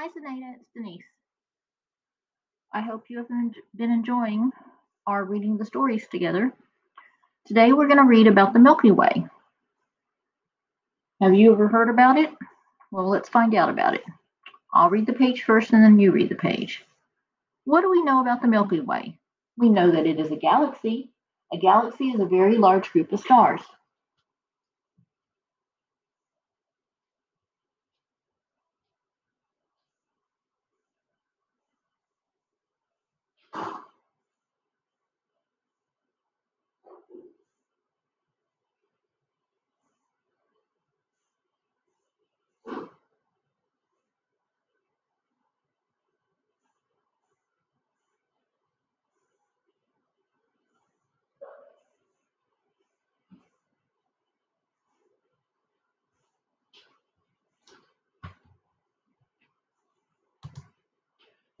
Hi, Zenayda. It's Denise. I hope you have been enjoying our reading the stories together. Today we're going to read about the Milky Way. Have you ever heard about it? Well, let's find out about it. I'll read the page first and then you read the page. What do we know about the Milky Way? We know that it is a galaxy. A galaxy is a very large group of stars.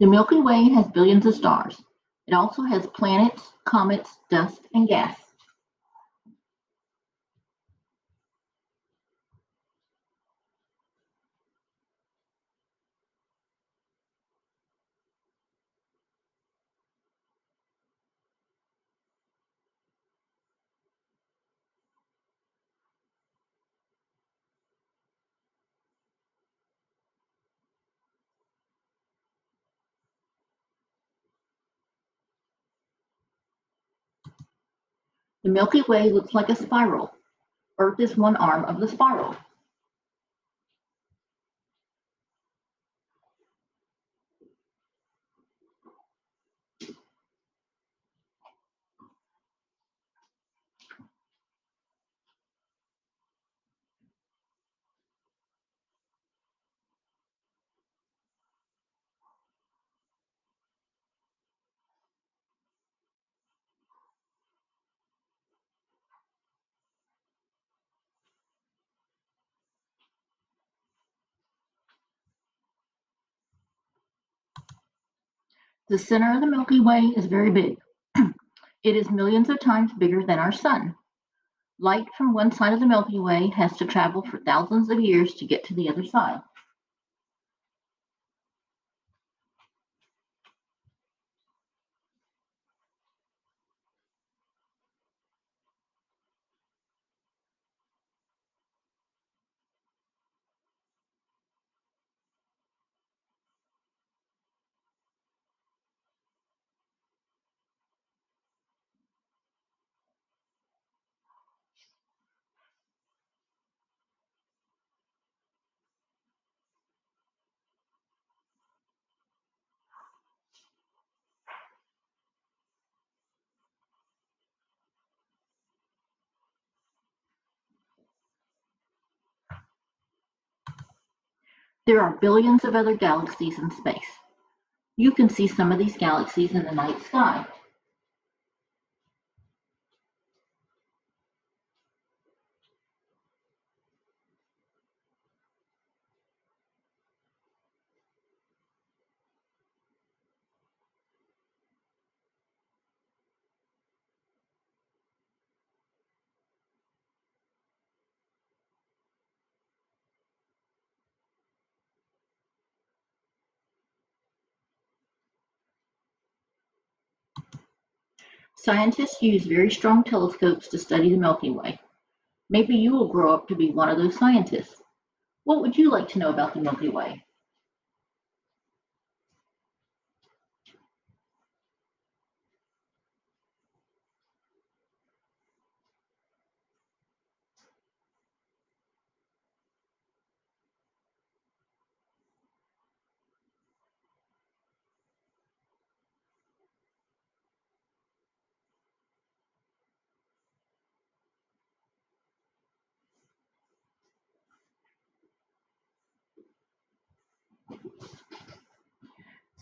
The Milky Way has billions of stars. It also has planets, comets, dust, and gas. The Milky Way looks like a spiral. Earth is one arm of the spiral. The center of the Milky Way is very big. it is millions of times bigger than our sun. Light from one side of the Milky Way has to travel for thousands of years to get to the other side. There are billions of other galaxies in space. You can see some of these galaxies in the night sky. Scientists use very strong telescopes to study the Milky Way. Maybe you will grow up to be one of those scientists. What would you like to know about the Milky Way?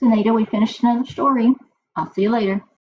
Nada, we finished another story. I'll see you later.